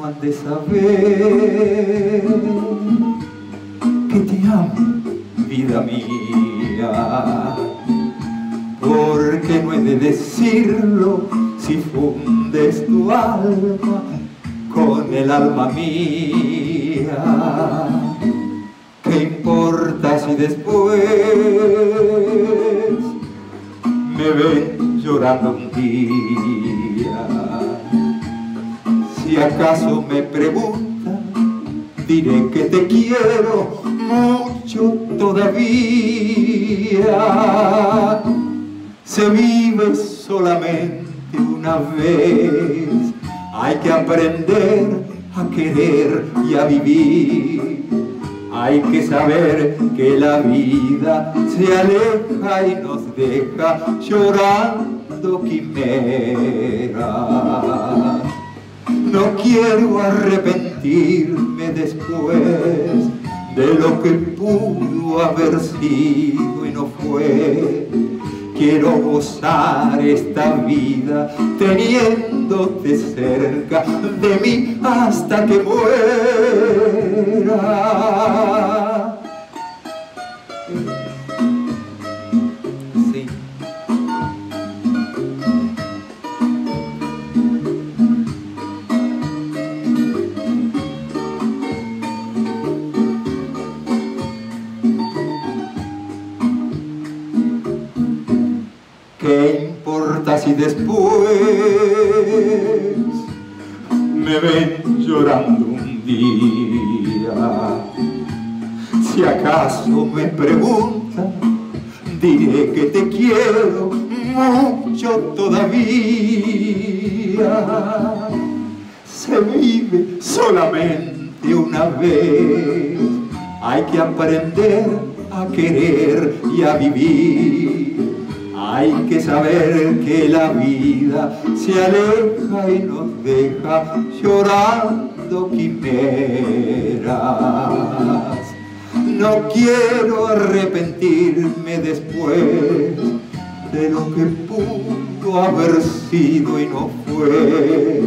han de saber que te amo, vida mía, porque no he de decirlo si fundes tu alma con el alma mía. ¿Qué importa si después me ven llorando un día? Si acaso me preguntan, diré que te quiero mucho todavía. Se vive solamente una vez, hay que aprender a querer y a vivir. Hay que saber que la vida se aleja y nos deja llorando quimera. No quiero arrepentirme después de lo que pudo haber sido y no fue. Quiero gozar esta vida teniéndote cerca de mí hasta que muera. Si después me ven llorando un día? Si acaso me preguntan, diré que te quiero mucho todavía. Se vive solamente una vez, hay que aprender a querer y a vivir. Hay que saber que la vida se aleja y nos deja llorando quimeras. No quiero arrepentirme después de lo que pudo haber sido y no fue.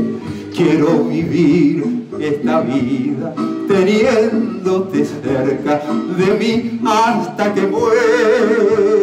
Quiero vivir esta vida teniéndote cerca de mí hasta que muera.